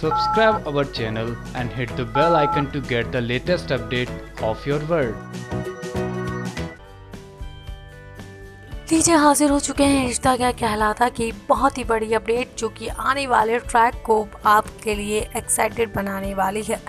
Subscribe our channel and hit the bell icon to get the latest update of your world. लीजिए हाजिर हो चुके हैं रिश्ता क्या कहलाता की बहुत ही बड़ी अपडेट जो कि आने वाले ट्रैक को आपके लिए एक्साइटेड बनाने वाली है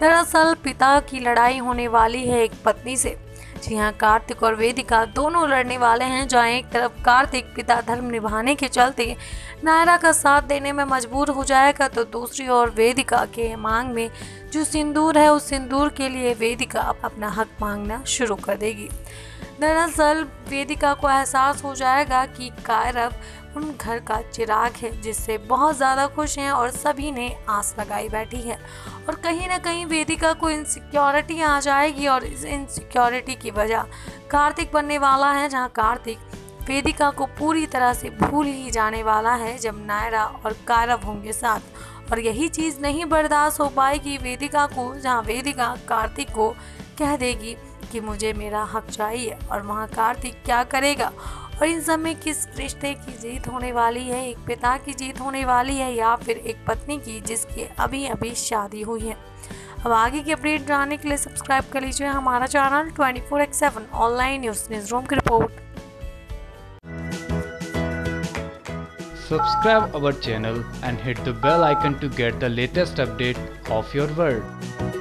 दरअसल पिता की लड़ाई होने वाली है एक पत्नी से। जी हाँ कार्तिक और वेदिका दोनों लड़ने वाले हैं, जहाँ एक तरफ़ कार्तिक पिता धर्म निभाने के चलते नायरा का साथ देने में मजबूर हो जाएगा तो दूसरी ओर वेदिका के मांग में जो सिंदूर है, उस सिंदूर के लिए वेदिका अपना हक मांगना शुरू कर देगी। दरअसल वेदिका को एहसास हो जाएगा कि कायरव उन घर का चिराग है, जिससे बहुत ज़्यादा खुश हैं और सभी ने आस लगाई बैठी है। और कहीं ना कहीं वेदिका को इनसिक्योरिटी आ जाएगी और इस इनसिक्योरिटी की वजह कार्तिक बनने वाला है, जहाँ कार्तिक वेदिका को पूरी तरह से भूल ही जाने वाला है जब नायरा और कारव होंगे साथ। और यही चीज़ नहीं बर्दाश्त हो पाएगी वेदिका को, जहाँ वेदिका कार्तिक को कह देगी कि मुझे मेरा हक चाहिए और वहाँ कार्तिक क्या करेगा? और इन सब में किस रिश्ते की जीत होने वाली है? एक पिता की जीत होने वाली है या फिर एक पत्नी की जिसकी अभी अभी शादी हुई है? अब आगे की अपडेट जानने के लिए सब्सक्राइब कर लीजिए हमारा channel twenty four X seven online news newsroom की रिपोर्ट। Subscribe our channel and hit the bell icon to get the latest update of your world.